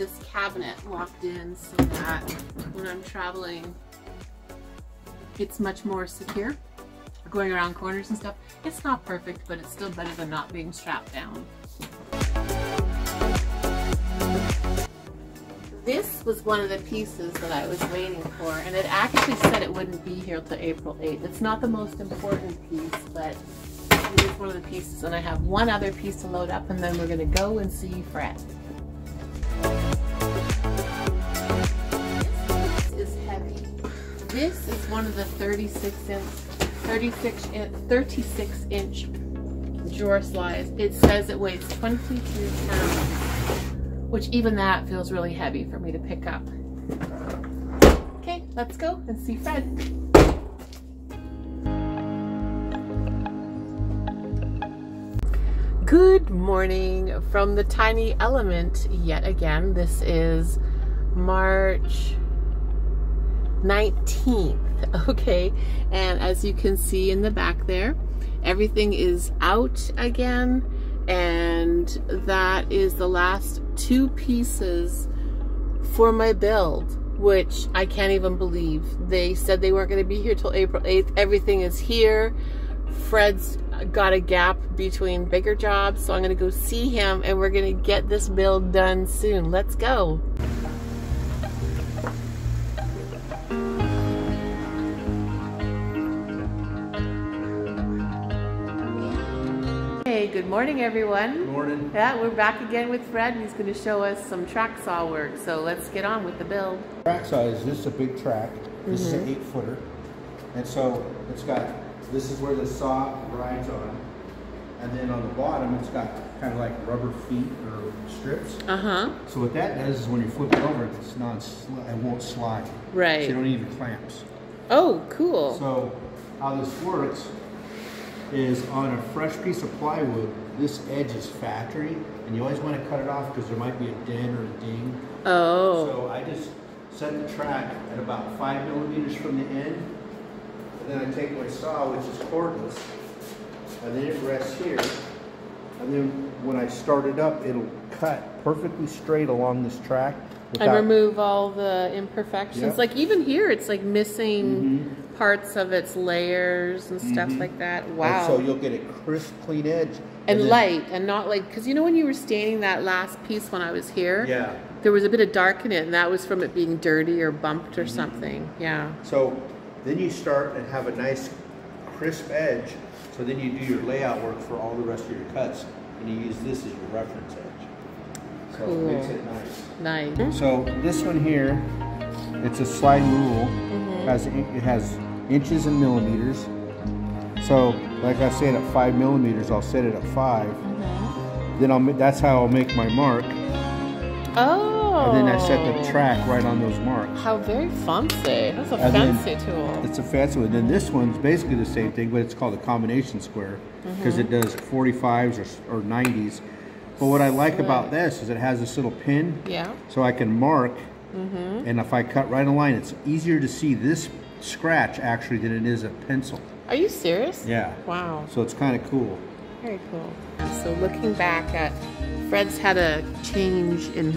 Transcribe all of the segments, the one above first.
this cabinet locked in so that when I'm traveling, it's much more secure. Going around corners and stuff. It's not perfect, but it's still better than not being strapped down. This was one of the pieces that I was waiting for, and it actually said it wouldn't be here till April 8th. It's not the most important piece, but it is one of the pieces, and I have one other piece to load up, and then we're gonna go and see Fred. This is one of the 36 inch, 36 inch, 36 inch drawer slides. It says it weighs 22 pounds which even that feels really heavy for me to pick up. Okay, let's go and see Fred. Good morning from the tiny element yet again. This is March 19th, okay? And as you can see in the back there, everything is out again and that is the last two pieces for my build which I can't even believe. They said they weren't going to be here till April 8th. Everything is here. Fred's got a gap between bigger jobs, so I'm going to go see him and we're going to get this build done soon. Let's go. Good morning everyone. Good morning. Yeah, we're back again with Fred. He's going to show us some track saw work. So let's get on with the build. Track saw is this is a big track. This mm -hmm. is an mm-hmm. eight footer. And so it's got, this is where the saw rides on. And then on the bottom, it's got kind of like rubber feet or strips. Uh-huh. So what that does is when you flip it over, it's non it won't slide. Right. So you don't need the clamps. Oh, cool. So how this works is on a fresh piece of plywood, this edge is factory, and you always want to cut it off because there might be a dent or a ding. Oh. So I just set the track at about five millimeters from the end, and then I take my saw, which is cordless, and then it rests here, and then when I start it up, it'll cut perfectly straight along this track. and remove all the imperfections. Yep. Like even here, it's like missing mm -hmm parts of its layers and stuff mm -hmm. like that. Wow. And so you'll get a crisp, clean edge. And, and light, and not like, because you know when you were staining that last piece when I was here? Yeah. There was a bit of dark in it, and that was from it being dirty or bumped or mm -hmm. something. Yeah. So then you start and have a nice crisp edge. So then you do your layout work for all the rest of your cuts, and you use this as your reference edge. So cool. it makes it nice. Nice. So this one here, it's a slide rule. Mm -hmm. Has it has inches and millimeters. So, like I said, at five millimeters, I'll set it at 5 mm -hmm. Then I'll that's how I'll make my mark. Oh. And then I set the track right on those marks. How very fancy. That's a and fancy tool. It's a fancy one. Then this one's basically the same thing, but it's called a combination square because mm -hmm. it does 45s or, or 90s. But what I like about this is it has this little pin. Yeah. So I can mark, mm -hmm. and if I cut right a line, it's easier to see this scratch actually than it is a pencil. Are you serious? Yeah. Wow. So it's kind of cool. Very cool. So looking back at Fred's had a change in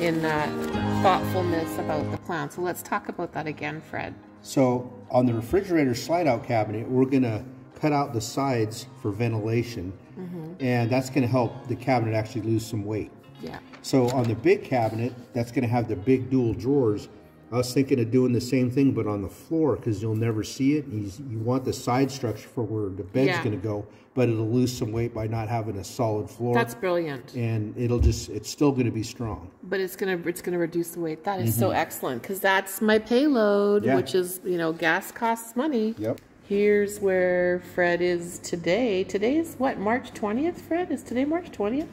in uh, thoughtfulness about the plan. So let's talk about that again, Fred. So on the refrigerator slide out cabinet, we're gonna cut out the sides for ventilation, mm -hmm. and that's gonna help the cabinet actually lose some weight. Yeah. So on the big cabinet, that's gonna have the big dual drawers I was thinking of doing the same thing, but on the floor because you'll never see it. you want the side structure for where the bed's yeah. going to go, but it'll lose some weight by not having a solid floor. That's brilliant. And it'll just, it's still going to be strong. But it's going to, it's going to reduce the weight. That is mm -hmm. so mm-hmm. excellent because that's my payload, yeah. which is, you know, gas costs money. Yep. Here's where Fred is today. Today is what, March 20th, Fred? Is today March 20th?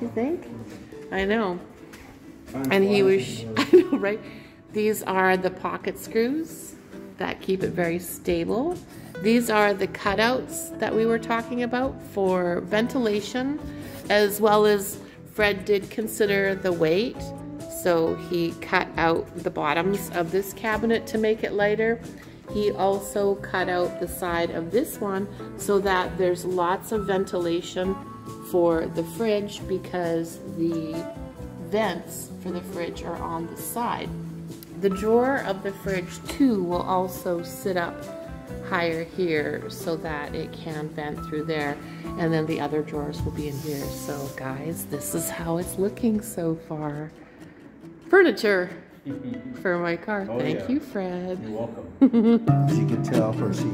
You think? I know. and he was, I know, right? These are the pocket screws that keep it very stable. These are the cutouts that we were talking about for ventilation, as well as Fred did consider the weight. So he cut out the bottoms of this cabinet to make it lighter. He also cut out the side of this one so that there's lots of ventilation for the fridge because the vents for the fridge are on the side. The drawer of the fridge too will also sit up higher here so that it can vent through there and then the other drawers will be in here so guys this is how it's looking so far furniture for my car Oh, thank yeah. you Fred You're welcome. As you can tell, Percy.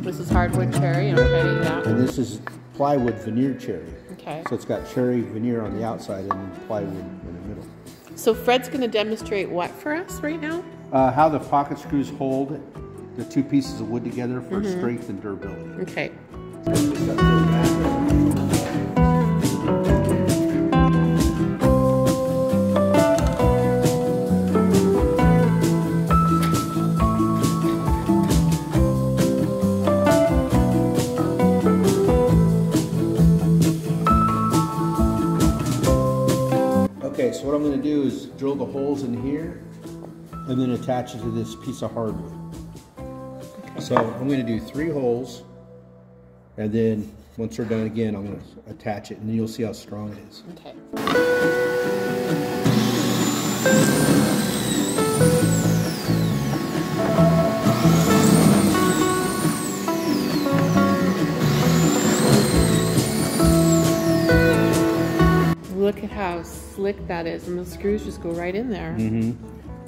this is hardwood cherry I'm cutting that And this is plywood veneer cherry. okay So it's got cherry veneer on the outside and plywood in the middle. So Fred's gonna demonstrate what for us right now? Uh, how the pocket screws hold the two pieces of wood together for strength and durability. Okay, drill the holes in here and then attach it to this piece of hardwood. So I'm gonna do three holes and then once they're done again, I'm gonna attach it and then you'll see how strong it is. okay Look at how slick that is, and the screws just go right in there. Mm-hmm.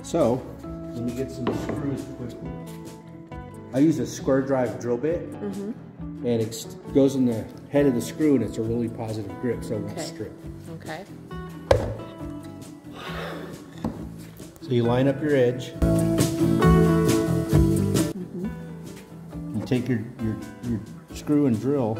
So, let me get some screws quickly. I use a square drive drill bit mm-hmm. and it goes in the head of the screw and it's a really positive grip so it won't Okay. strip. Okay. So you line up your edge. Mm-hmm. You take your, your, your screw and drill.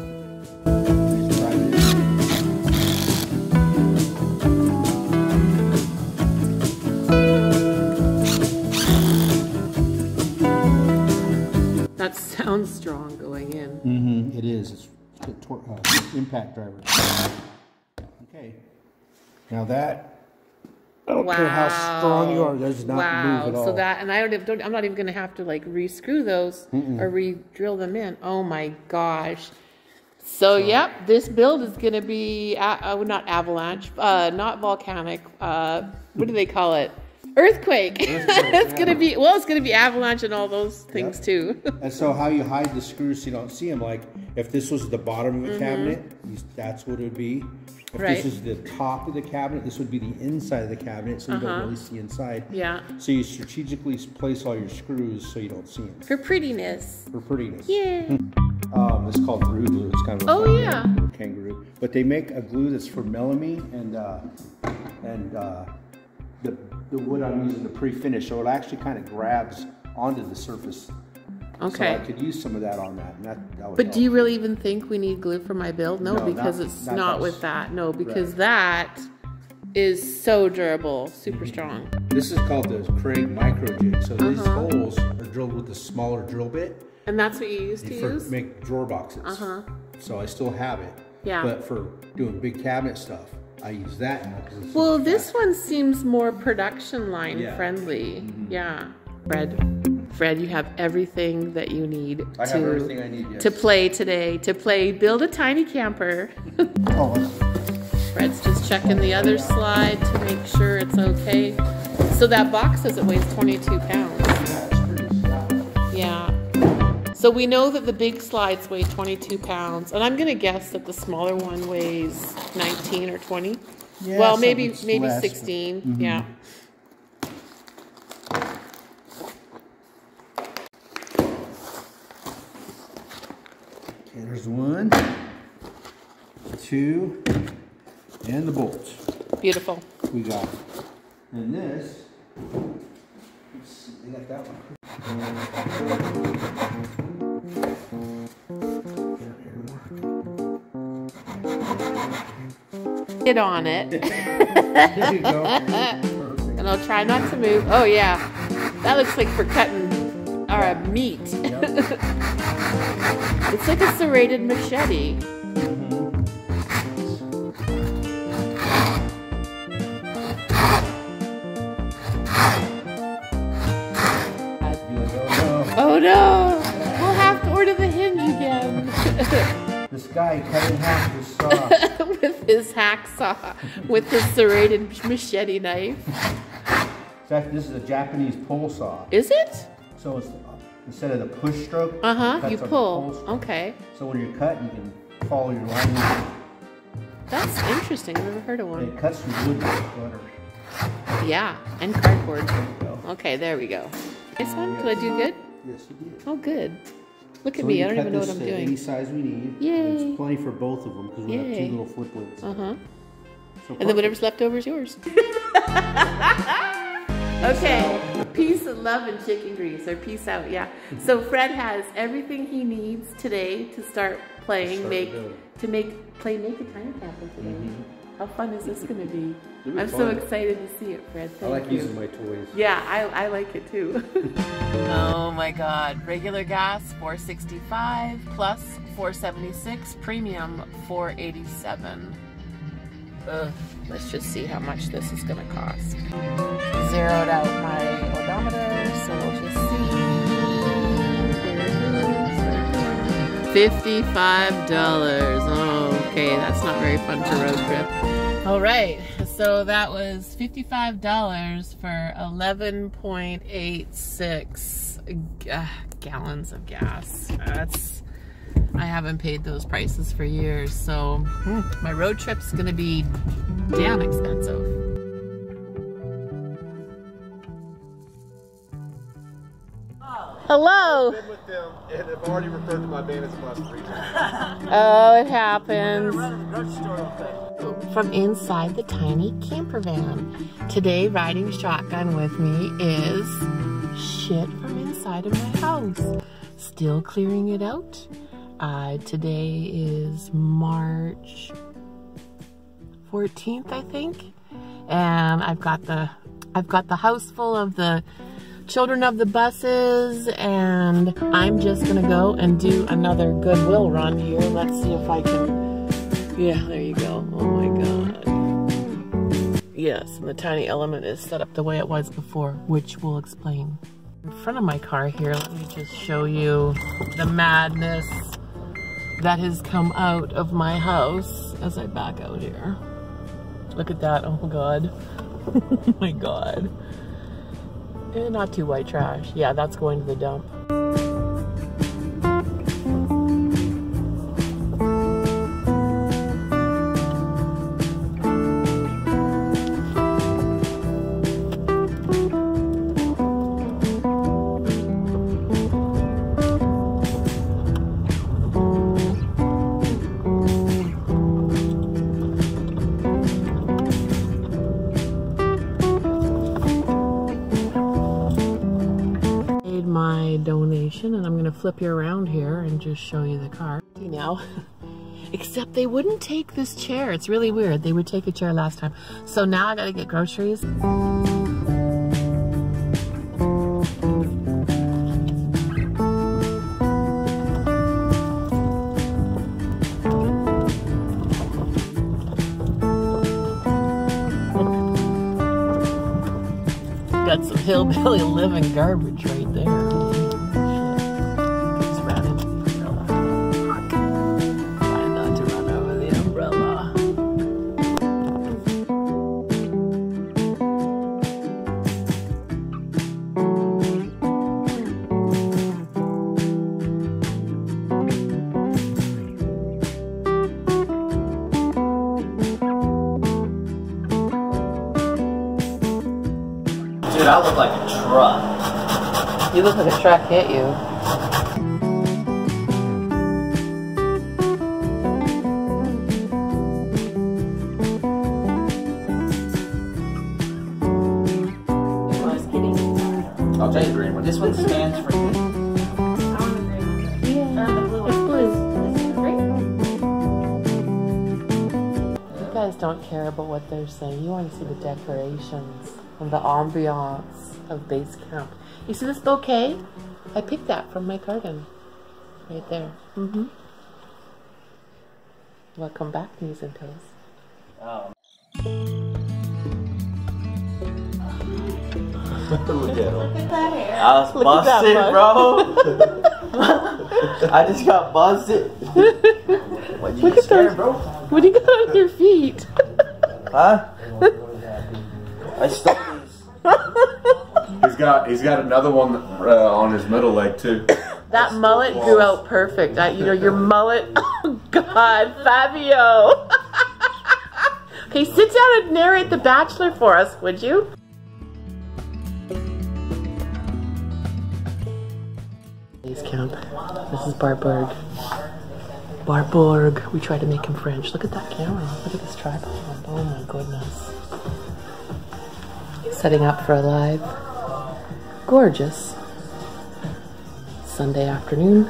Uh, impact driver. Okay. Now that, I don't care how strong you are, does not wow. move at all. So that, and I don't, even- don't I'm not even going to have to like re-screw those or re-drill them in. Oh my gosh. So, yep, this build is going to be uh, not avalanche, uh, not volcanic. Uh, what do they call it? Earthquake. it's going to be well, it's going to be avalanche and all those things too. And so how you hide the screws so you don't see them, like if this was the bottom of a cabinet, that's what it would be. If Mm-hmm. Right. this is the top of the cabinet, this would be the inside of the cabinet, so you don't really see inside. Uh-huh. yeah, So you strategically place all your screws so you don't see them for prettiness. for prettiness. Yeah. Um, it's called Peru glue. It's kind of a Oh, yeah. kangaroo. But they make a glue that's for melamine and uh, and uh, the wood I'm using to pre-finish, so it actually kind of grabs onto the surface. So I could use some of that on that, and that, that would But help. do you really even think we need glue for my build? No, No, because not- it's not not, with that. No, because Right. that is so durable, super strong. This is called the Kreg micro jig. So these Uh-huh. holes are drilled with a smaller drill bit And that's what you used to for use? make drawer boxes. Uh-huh. So I still have it. Yeah. But for doing big cabinet stuff, I use that now. 'cause it's so Well, this one seems more production line Yeah. Friendly. Mm-hmm. Yeah. Fred, Fred, you have everything that you need I to have everything I need, yes. to play today. To play, build a tiny camper. Oh, Fred's just checking the other slide to make sure it's okay. So that box says it weighs 22 pounds. So we know that the big slides weigh 22 pounds, and I'm gonna guess that the smaller one weighs 19 or 20. Yeah, well, maybe maybe less, but- 16. Mm-hmm. Yeah. Okay, there's one, two, and the bolts. Beautiful. We got. And this, let's see, they got that one. Get on it, There you go. and I'll try not to move. Oh yeah, that looks like for cutting our meat. it's like a serrated machete. Oh, no. Oh no! We'll have to order the hinge again. This guy cut in half his saw. with his hacksaw, with his serrated machete knife. Fact, this is a Japanese pull saw. Is it? So it's instead of the push stroke. Uh huh. You pull. Okay. So when you're cut, you can follow your line. That's interesting. I've never heard of one. it cuts through wood butter. Yeah, and cardboard. Okay, there we go. This one, did I do good? Yes, you did. Oh, good. Look at So me. I don't even know what I'm at Any doing. size we need. Yay. There's plenty for both of them because we have two little flip lids. Uh huh. So And then whatever's left over is yours. okay. Peace and love and chicken grease, or peace out, yeah. So Fred has everything he needs today to start playing, Start make to make play make a time capsule today. Mhm. How fun is this going to be? Be I'm so excited to see it, Fred. I like you. using my toys. Yeah, I, I like it too. oh my god. Regular gas 465 plus 476, premium 487. Ugh, let's just see how much this is gonna cost. Zeroed out my odometer, so we'll just see. $55. Okay, that's not very fun for road trip. All right, so that was $55 for 11.86 uh, gallons of gas. That's, I haven't paid those prices for years, so hmm, my road trip's gonna be damn expensive. Hello. And have already referred to my bandits bus three times. Oh, it happens. From inside the tiny camper van. Today, riding shotgun with me is shit from inside of my house. Still clearing it out. Uh, today is March 14th, I think. And I've got the I've got the house full of the children of the buses and I'm just gonna go and do another Goodwill run here. Let's see if I can yeah, there you go. Oh my god. Yes, and the tiny element is set up the way it was before, which we'll explain. In front of my car here, let me just show you the madness that has come out of my house as I back out here. Look at that, oh my god. oh my god. Eh, not too white trash. Yeah, that's going to the dump. My donation and I'm gonna flip you around here and just show you the car. You know, except they wouldn't take this chair. It's really weird. They would take a chair last time. So now I gotta get groceries. Got some hillbilly living garbage right You look like a truck hit you. I'll take the green one. This one stands for You guys don't care about what they're saying. You want to see the decorations and the ambiance of base camp. You see this bouquet? I picked that from my garden. Right there. Mm-hmm. Welcome back, knees and toes. Oh. Look at him. I was Look at that busted, bro. I just got busted. What, you Look get at those. bro? What do you got on your feet? Huh? I stole these. He's got he's got another one uh, on his middle leg too. That mullet grew out perfect. I, you know, your mullet. Oh, God, Fabio. okay, sit down and narrate The Bachelor for us, would you? Base camp. This is Barborg. Barborg. We tried to make him French. Look at that camera. Look at this tripod. Oh my goodness. Setting up for a live. Gorgeous. Sunday afternoon.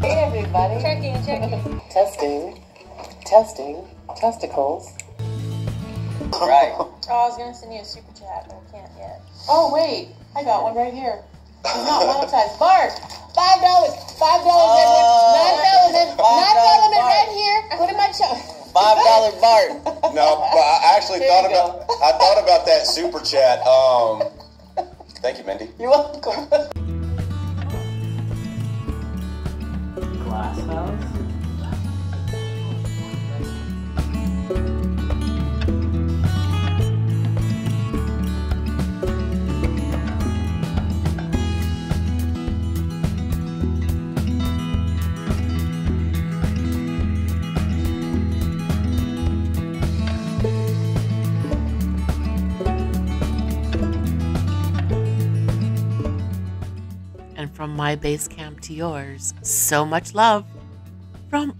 Hey everybody. Checking, checking. Testing. Testing. Testicles. Right. Oh, I was gonna send you a super chat, but I can't yet. Oh wait, I got one right here. It's not monetized. Bart, five dollars. Five dollars, Oh, Edward. Ninth Element. five Nine dollar element Bart. right here. Put in my chat. Five dollar Bart. No, but I actually There thought go. about I thought about that super chat. Um, thank you, Mindy. You're welcome. from my base camp to yours, so much love from